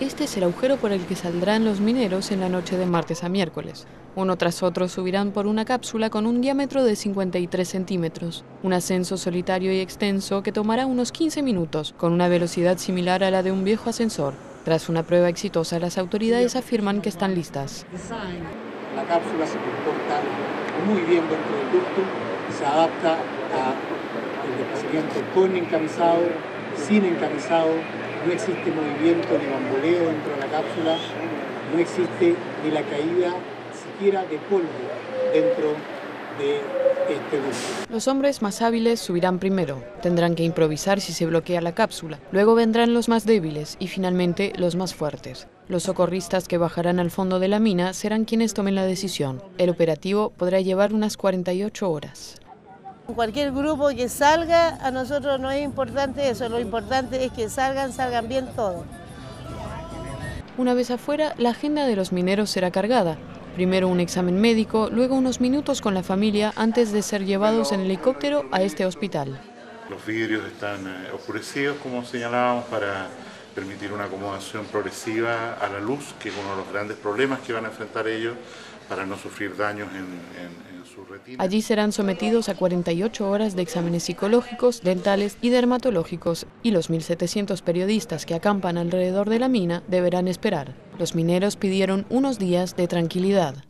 Este es el agujero por el que saldrán los mineros en la noche de martes a miércoles. Uno tras otro subirán por una cápsula con un diámetro de 53 centímetros, un ascenso solitario y extenso que tomará unos 15 minutos, con una velocidad similar a la de un viejo ascensor. Tras una prueba exitosa, las autoridades afirman que están listas. La cápsula se comporta muy bien dentro del ducto, se adapta al desplazamiento con encabezado, sin encabezado, no existe movimiento ni bamboleo dentro de la cápsula, no existe ni la caída siquiera de polvo dentro de este ducto. Los hombres más hábiles subirán primero, tendrán que improvisar si se bloquea la cápsula, luego vendrán los más débiles y finalmente los más fuertes. Los socorristas que bajarán al fondo de la mina serán quienes tomen la decisión. El operativo podrá llevar unas 48 horas. Cualquier grupo que salga, a nosotros no es importante eso, lo importante es que salgan, salgan bien todos. Una vez afuera, la agenda de los mineros será cargada. Primero un examen médico, luego unos minutos con la familia antes de ser llevados en helicóptero a este hospital. Los vidrios están eh, oscurecidos, como señalábamos, para permitir una acomodación progresiva a la luz, que es uno de los grandes problemas que van a enfrentar ellos para no sufrir daños en, su retina. Allí serán sometidos a 48 horas de exámenes psicológicos, dentales y dermatológicos, y los 1.700 periodistas que acampan alrededor de la mina deberán esperar. Los mineros pidieron unos días de tranquilidad.